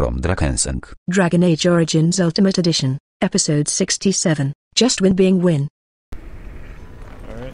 from Drakensang. Dragon Age Origins Ultimate Edition, Episode 67. Just Wynne being Wynne. Alright.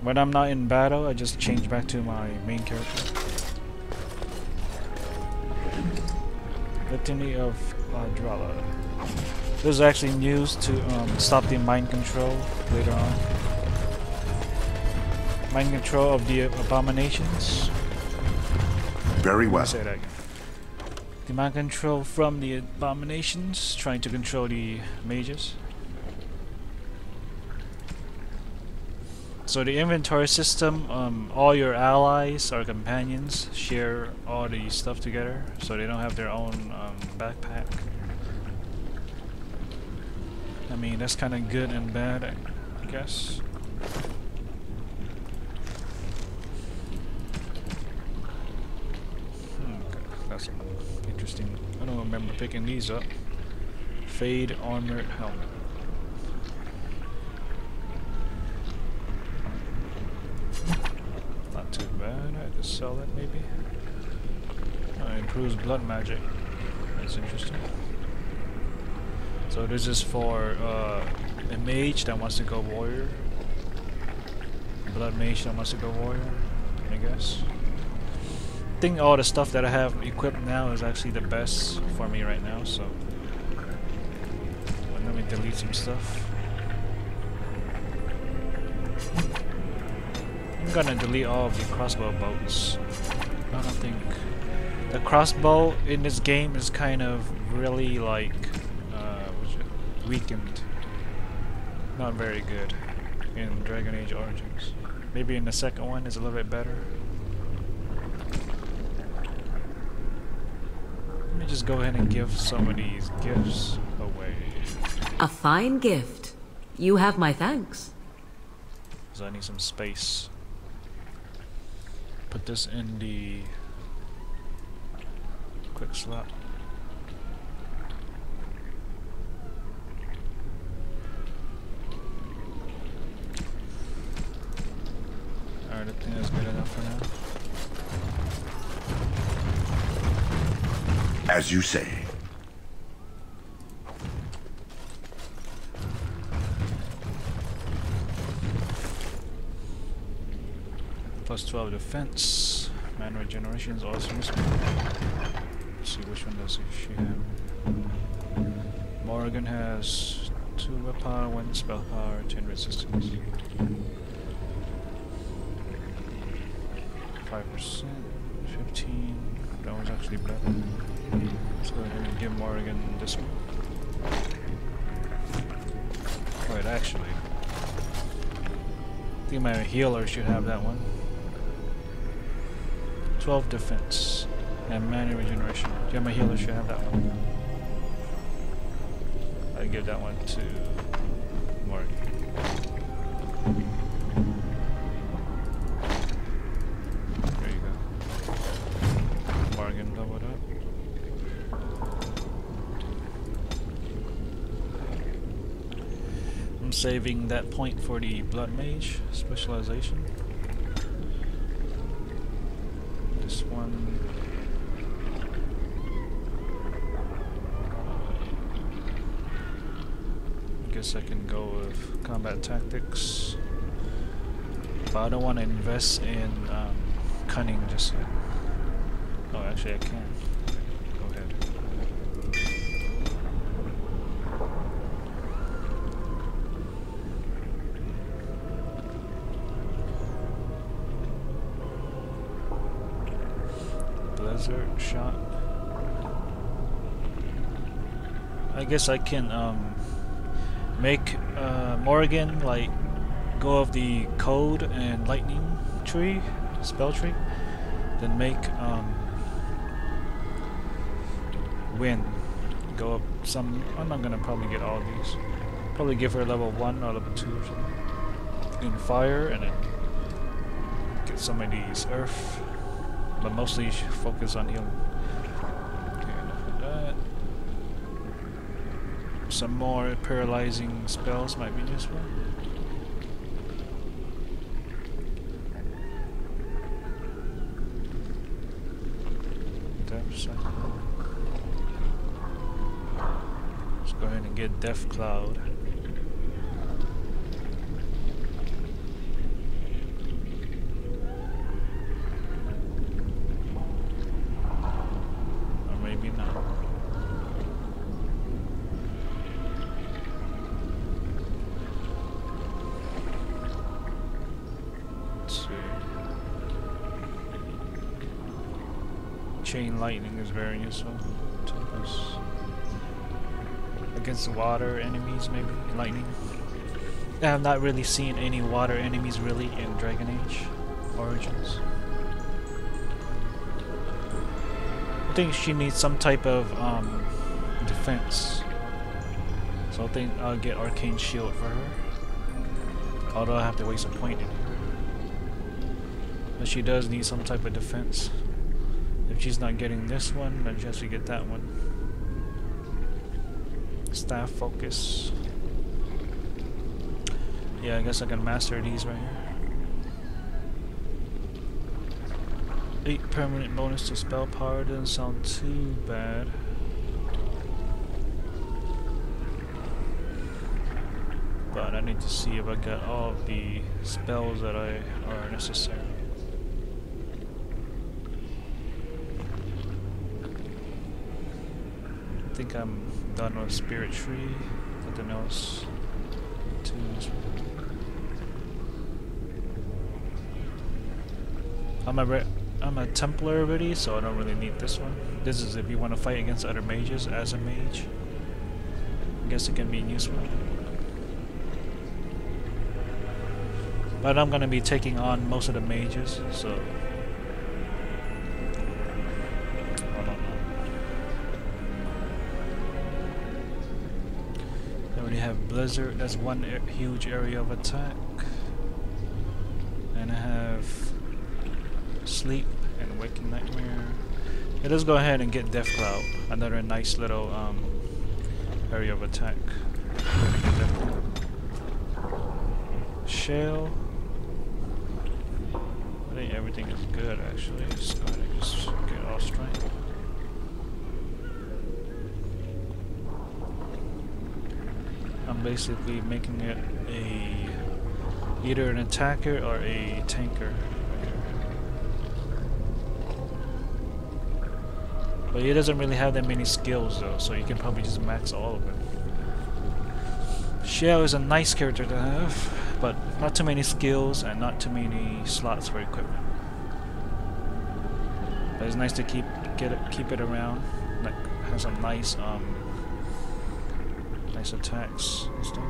When I'm not in battle, I just change back to my main character. Litany of Adralla. This is actually news to um, stop the mind control later on. Mind control of the abominations. Very well. Mind control from the abominations, trying to control the mages. So the inventory system, um, all your allies or companions share all the stuff together, so they don't have their own um, backpack. I mean, that's kind of good and bad, I guess. Hmm, that's interesting. I don't remember picking these up. Fade armored helmet. Not too bad. I could sell that maybe. Uh, improves blood magic. That's interesting. So this is for uh, a mage that wants to go warrior. Blood mage that wants to go warrior, I guess. I think all the stuff that I have equipped now is actually the best for me right now, so let me delete some stuff. I'm gonna delete all of the crossbow bolts. I don't think the crossbow in this game is kind of really like uh, weakened. Not very good in Dragon Age Origins. Maybe in the second one is a little bit better. Let me just go ahead and give some of these gifts away. A fine gift. You have my thanks. Because I need some space. Put this in the quick slot. Alright, I think that's good enough for now. As you say. Plus 12 defense. Man regeneration is awesome. Let's see which one does she have. Morrigan has 2 willpower, 1 spell power, 10 resistance. 5%, 15. That one's actually better. Let's go ahead and give Morrigan this one. Wait, actually. I think my healer should have that one. 12 defense and mana regeneration. Yeah, my healer should have that one. I give that one to I'm saving that point for the blood mage specialization. This one. I guess I can go with combat tactics. But I don't want to invest in um, cunning just yet. Oh, actually I can. Go ahead. Blizzard shot. I guess I can um, make uh, Morrigan like go of the code and lightning tree, spell tree, then make um, Wynne go up some. I'm not gonna probably get all these. Probably give her level one or level two or something in fire, and then get some of these earth but mostly focus on healing. some more paralyzing spells might be useful. Let's go ahead and get Death Cloud. Is very useful to us. Against water enemies, maybe? Lightning. I have not really seen any water enemies really in Dragon Age Origins. I think she needs some type of um, defense. So I think I'll get Arcane Shield for her. Although I have to waste a point in here. But she does need some type of defense. If she's not getting this one, then she has to get that one. Staff focus. Yeah, I guess I can master these right here. 8 permanent bonus to spell power doesn't sound too bad. But I need to see if I got all the spells that I are necessary. I think I'm done with Spirit Tree. Nothing else to I'm a I'm a Templar already, so I don't really need this one. This is if you want to fight against other mages as a mage. I guess it can be useful. But I'm gonna be taking on most of the mages, so Blizzard, that's one huge area of attack. And I have Sleep and Waking Nightmare. Yeah, let's go ahead and get Death Cloud, another nice little um, area of attack. Shale. I think everything is good actually. Ahead and just get all strength. I'm basically making it a either an attacker or a tanker. But he doesn't really have that many skills though, so you can probably just max all of it. Shale is a nice character to have, but not too many skills and not too many slots for equipment. But it's nice to keep get it keep it around. Like has some nice um attacks and stuff.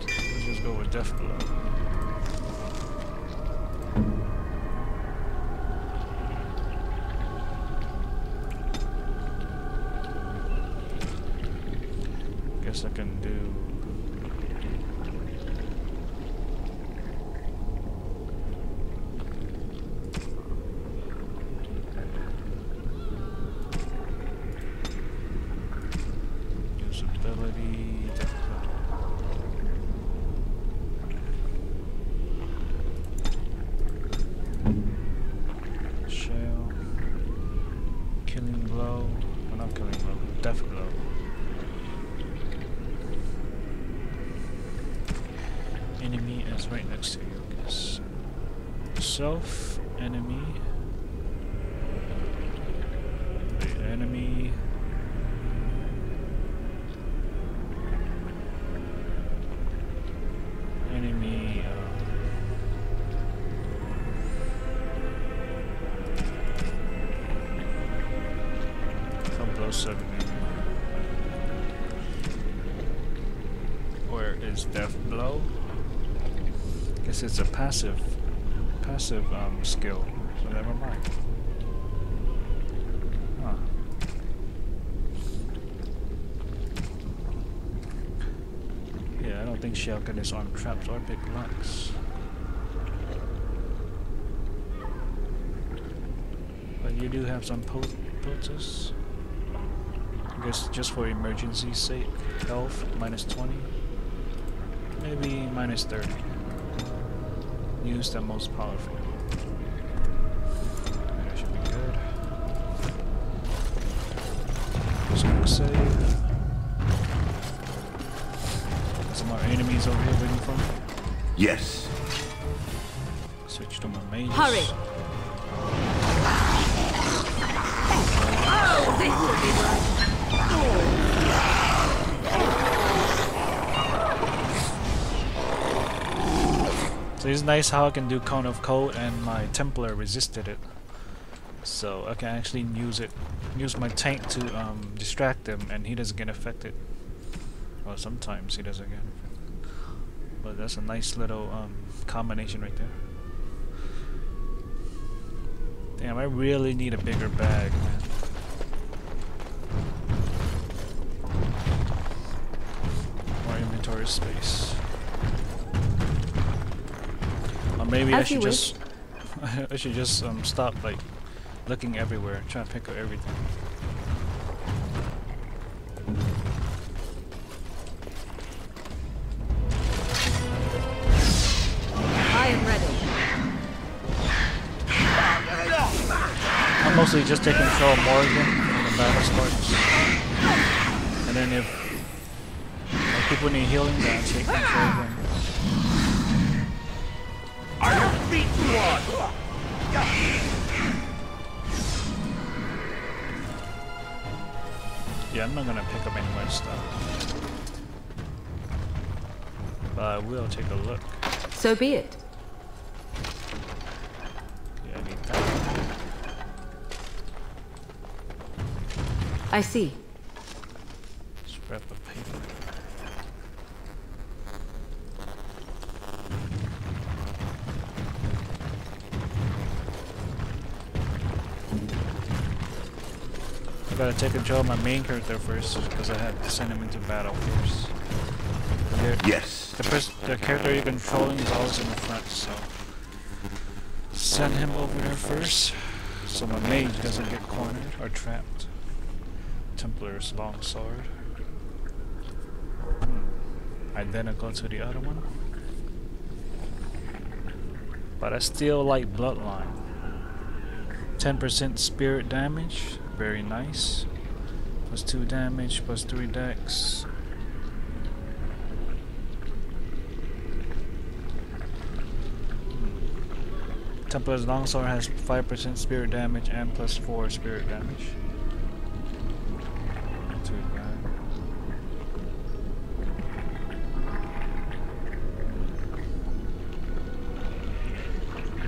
Let's just go with. Guess I can do usability. Death Blow. Shale. Killing blow. Well, not killing blow. Death blow. Enemy is right next to you, I guess. Self, enemy. Enemy. Enemy. Uh, come closer to me. Where is Death Blow? Guess it's a passive, passive um, skill. So never mind. Huh. Yeah, I don't think Shale can disarm traps or pick locks. But you do have some potus. I guess just for emergency's sake. Health minus 20. Maybe minus 30. Use the most powerful. That should be good. Just quick save. Some more enemies over here waiting for me. Yes. Switch to my main. Hurry. Oh. oh, this will be fun. So it's nice how I can do Cone of Cold and my Templar resisted it. So I can actually use it, use my tank to um, distract him and he doesn't get affected. Well, sometimes he doesn't get affected. But that's a nice little um, combination right there. Damn, I really need a bigger bag, man. More inventory space. Or maybe I As you should just I should just um stop like looking everywhere, trying to pick up everything. I am ready. I'm mostly just taking control of Morrigan when the battle starts. And then if like, people need healing, then I take control of them. Yeah, I'm not gonna pick up any more stuff. But I will take a look. So be it. Yeah, I need that. I see. I gotta take control of my main character first because I had to send him into battle first. Yes. The, pers- the character you're controlling is always in the front, so send him over there first, so my mage doesn't get cornered or trapped. Templar's long sword. Hmm. Identical to the other one. But I still like Bloodline. 10% spirit damage, very nice. Plus 2 damage, plus 3 dex. Hmm. Templar's longsword has 5% spirit damage and plus 4 spirit damage.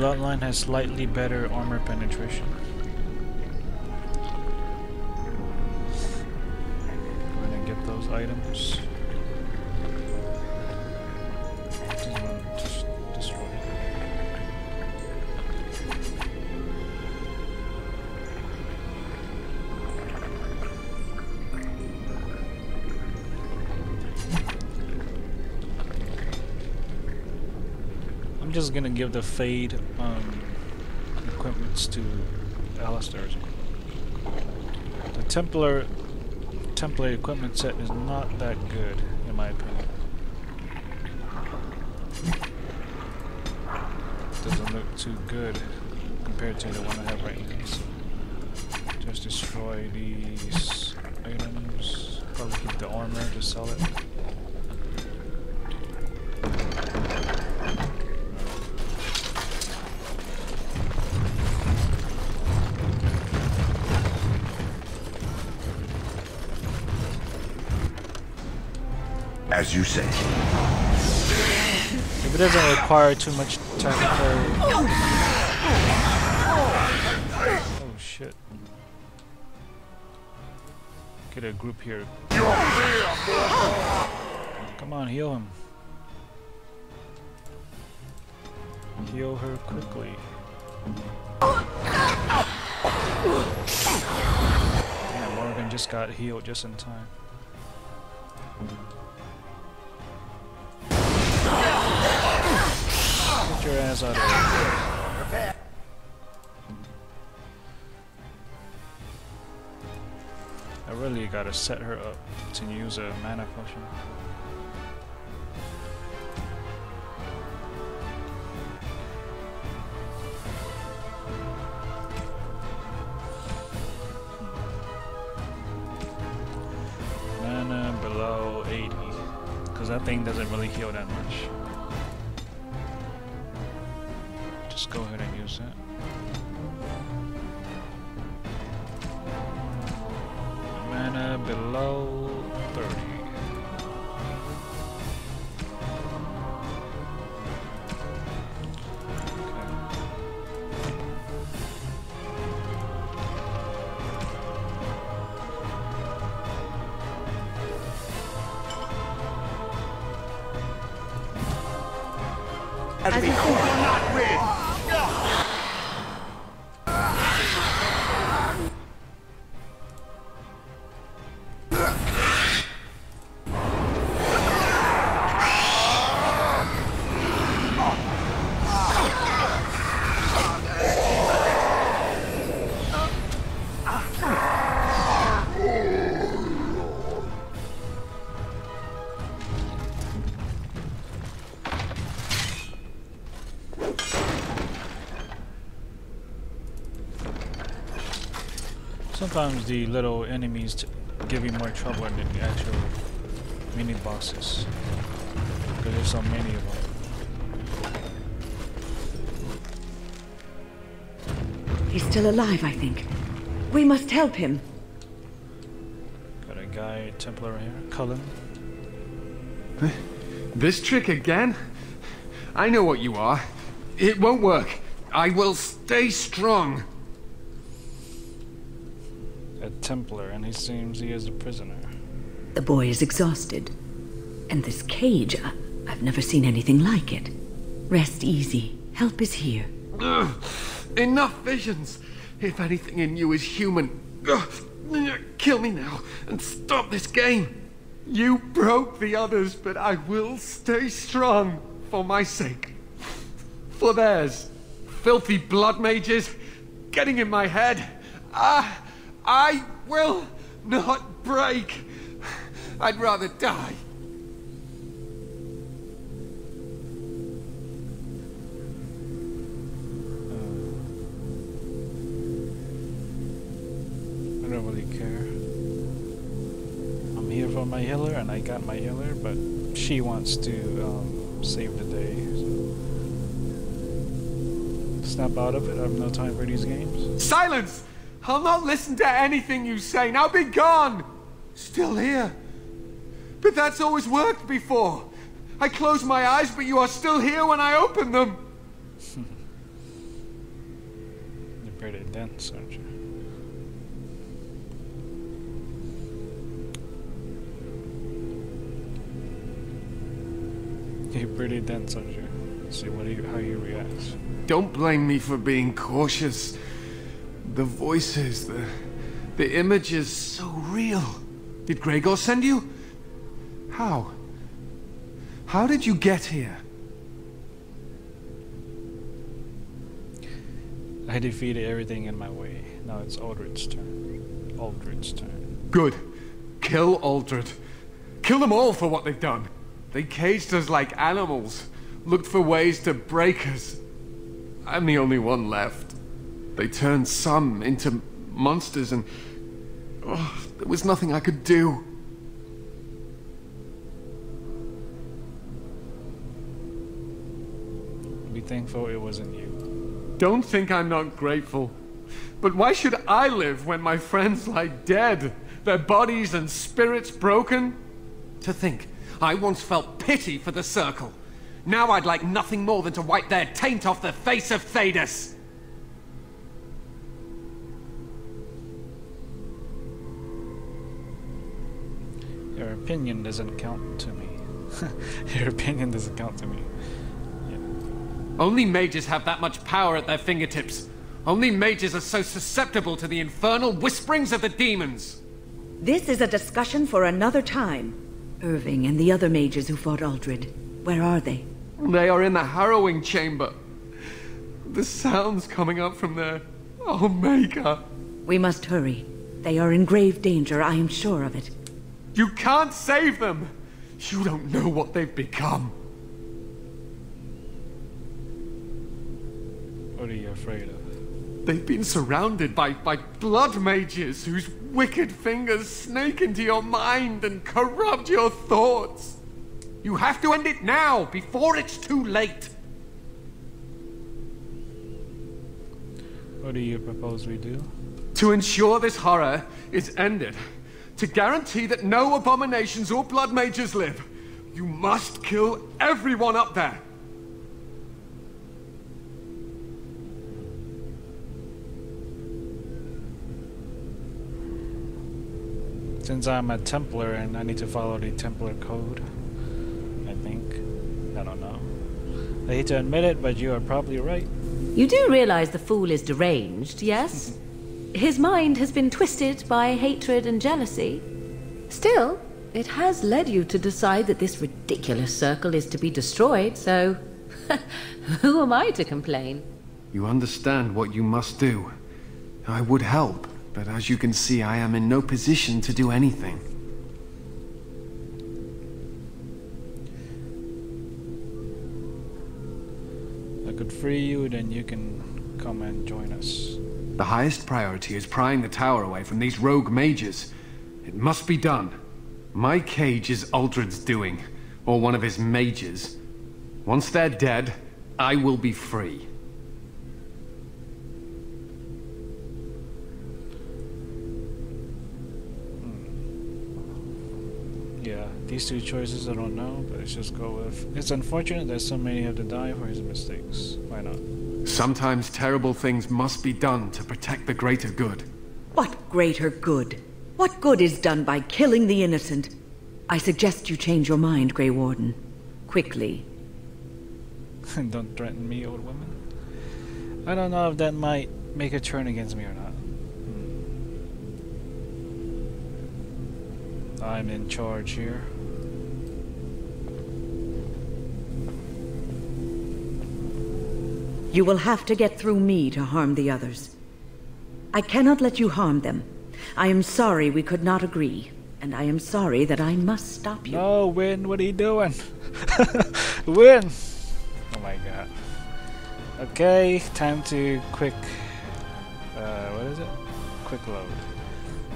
Bloodline has slightly better armor penetration. Items. I'm just gonna give the fade um, equipments to Alistair. The Templar Templar equipment set is not that good, in my opinion. Doesn't look too good compared to the one I have right now. So just destroy these items. Probably keep the armor to sell it. As you say. If it doesn't require too much technical... Oh shit. Get a group here. Come on, heal him. Heal her quickly. Damn, Morrigan just got healed just in time. Get your ass out of here. I really gotta set her up to use a mana potion. Mana below 80. Because that thing doesn't really heal that much. As we hope will Sometimes the little enemies give you more trouble than the actual mini bosses. Because there's so many of them. He's still alive, I think. We must help him. Got a guy, Templar here, Cullen. This trick again? I know what you are. It won't work. I will stay strong. A Templar, and he seems he is a prisoner. The boy is exhausted. And this cage, I- I've never seen anything like it. Rest easy. Help is here. Ugh. Enough visions. If anything in you is human, ugh, kill me now and stop this game. You broke the others, but I will stay strong for my sake. For theirs. Filthy blood mages getting in my head. Ah, I will not break. I'd rather die. I don't really care. I'm here for my healer, and I got my healer, but she wants to um, save the day. So. Snap out of it. I have no time for these games. Silence! I'll not listen to anything you say. Now be gone! Still here. But that's always worked before. I close my eyes, but you are still here when I open them. You're pretty dense, aren't you? You're pretty dense, aren't you? See what he, how he reacts. Don't blame me for being cautious. The voices, the the images, so real. Did Greagoir send you? How? How did you get here? I defeated everything in my way. Now it's Uldred's turn. Uldred's turn. Good. Kill Uldred. Kill them all for what they've done. They caged us like animals, looked for ways to break us. I'm the only one left. They turned some into monsters, and oh, there was nothing I could do. Be thankful it wasn't you. Don't think I'm not grateful. But why should I live when my friends lie dead, their bodies and spirits broken? To think, I once felt pity for the Circle. Now I'd like nothing more than to wipe their taint off the face of Thedas. Opinion doesn't count to me. Your opinion doesn't count to me. Only mages have that much power at their fingertips. Only mages are so susceptible to the infernal whisperings of the demons. This is a discussion for another time. Irving and the other mages who fought Uldred. Where are they? They are in the harrowing chamber. The sounds coming up from there. Omega. We must hurry. They are in grave danger, I am sure of it. You can't save them. You don't know what they've become. What are you afraid of? They've been surrounded by, by blood mages whose wicked fingers snake into your mind and corrupt your thoughts. You have to end it now, before it's too late. What do you propose we do? To ensure this horror is ended, to guarantee that no abominations or blood mages live, you must kill everyone up there. Since I'm a Templar and I need to follow the Templar code, I think. I don't know. I hate to admit it, but you are probably right. You do realize the fool is deranged, yes? His mind has been twisted by hatred and jealousy. Still, it has led you to decide that this ridiculous circle is to be destroyed, so who am I to complain? You understand what you must do. I would help, but as you can see, I am in no position to do anything. I could free you, then you can come and join us. The highest priority is prying the tower away from these rogue mages. It must be done. My cage is Uldred's doing, or one of his mages. Once they're dead, I will be free. Hmm. Yeah, these two choices I don't know, but let's just go with. It's unfortunate that so many have to die for his mistakes. Why not? Sometimes terrible things must be done to protect the greater good. What greater good? What good is done by killing the innocent? I suggest you change your mind, Grey Warden. Quickly. don't threaten me, old woman. I don't know if that might make a turn against me or not. Hmm. I'm in charge here. You will have to get through me to harm the others. I cannot let you harm them. I am sorry we could not agree, and I am sorry that I must stop you. No, Wynne, what are you doing? Wynne! Oh my god. Okay, time to quick. Uh, what is it? Quick load.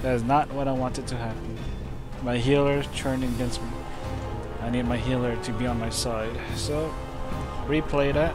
That is not what I wanted to happen. My healer turned against me. I need my healer to be on my side. So, replay that.